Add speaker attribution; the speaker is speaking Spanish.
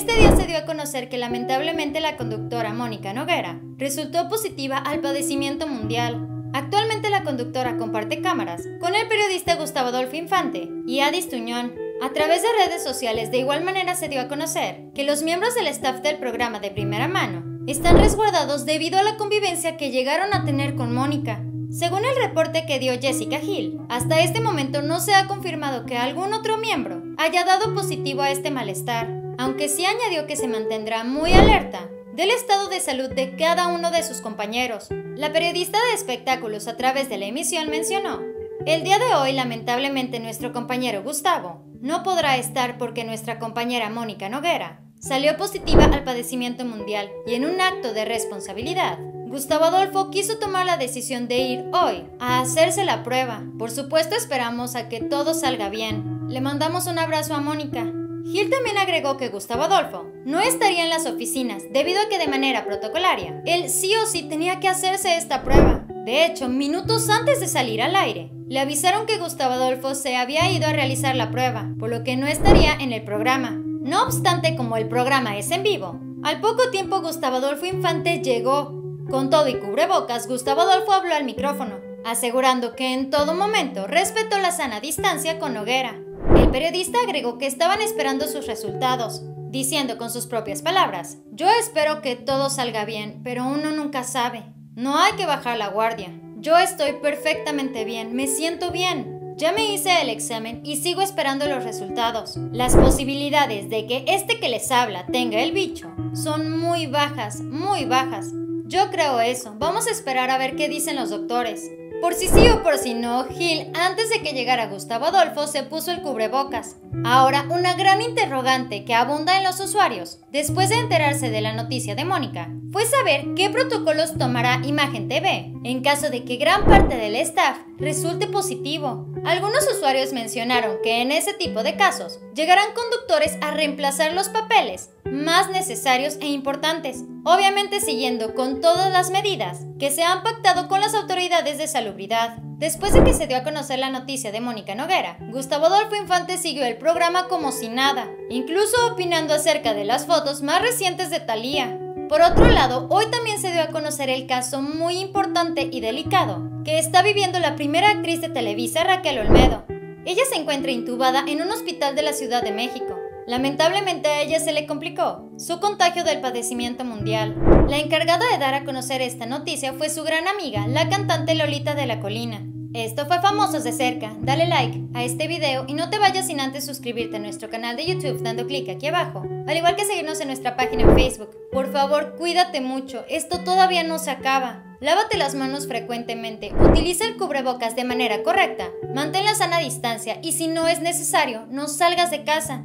Speaker 1: Este día se dio a conocer que lamentablemente la conductora Mónica Noguera resultó positiva al padecimiento mundial. Actualmente la conductora comparte cámaras con el periodista Gustavo Adolfo Infante y Adis Tuñón. A través de redes sociales de igual manera se dio a conocer que los miembros del staff del programa de primera mano están resguardados debido a la convivencia que llegaron a tener con Mónica. Según el reporte que dio Jessica Hill, hasta este momento no se ha confirmado que algún otro miembro haya dado positivo a este malestar, aunque sí añadió que se mantendrá muy alerta del estado de salud de cada uno de sus compañeros. La periodista de espectáculos a través de la emisión mencionó, el día de hoy lamentablemente nuestro compañero Gustavo no podrá estar porque nuestra compañera Mónica Noguera salió positiva al padecimiento mundial y en un acto de responsabilidad Gustavo Adolfo quiso tomar la decisión de ir hoy a hacerse la prueba. Por supuesto esperamos a que todo salga bien. Le mandamos un abrazo a Mónica. Gil también agregó que Gustavo Adolfo no estaría en las oficinas debido a que de manera protocolaria él sí o sí tenía que hacerse esta prueba. De hecho, minutos antes de salir al aire, le avisaron que Gustavo Adolfo se había ido a realizar la prueba, por lo que no estaría en el programa. No obstante, como el programa es en vivo, al poco tiempo Gustavo Adolfo Infante llegó con todo y cubrebocas, Gustavo Adolfo habló al micrófono, asegurando que en todo momento respetó la sana distancia con Noguera. El periodista agregó que estaban esperando sus resultados, diciendo con sus propias palabras, yo espero que todo salga bien, pero uno nunca sabe. No hay que bajar la guardia. Yo estoy perfectamente bien, me siento bien. Ya me hice el examen y sigo esperando los resultados. Las posibilidades de que este que les habla tenga el bicho son muy bajas, muy bajas. Yo creo eso. Vamos a esperar a ver qué dicen los doctores. Por si sí o por si no, Gil, antes de que llegara Gustavo Adolfo, se puso el cubrebocas. Ahora, una gran interrogante que abunda en los usuarios, después de enterarse de la noticia de Mónica, fue saber qué protocolos tomará Imagen TV en caso de que gran parte del staff resulte positivo. Algunos usuarios mencionaron que en ese tipo de casos llegarán conductores a reemplazar los papeles más necesarios e importantes, obviamente siguiendo con todas las medidas que se han pactado con las autoridades de salubridad. Después de que se dio a conocer la noticia de Mónica Noguera, Gustavo Adolfo Infante siguió el programa como si nada, incluso opinando acerca de las fotos más recientes de Thalía. Por otro lado, hoy también se dio a conocer el caso muy importante y delicado que está viviendo la primera actriz de Televisa, Raquel Olmedo. Ella se encuentra intubada en un hospital de la Ciudad de México. Lamentablemente a ella se le complicó su contagio del padecimiento mundial. La encargada de dar a conocer esta noticia fue su gran amiga, la cantante Lolita de la Colina. Esto fue Famosos de Cerca. Dale like a este video y no te vayas sin antes suscribirte a nuestro canal de YouTube dando clic aquí abajo, al igual que seguirnos en nuestra página en Facebook. Por favor, cuídate mucho, esto todavía no se acaba. Lávate las manos frecuentemente, utiliza el cubrebocas de manera correcta, mantén la sana distancia y si no es necesario, no salgas de casa.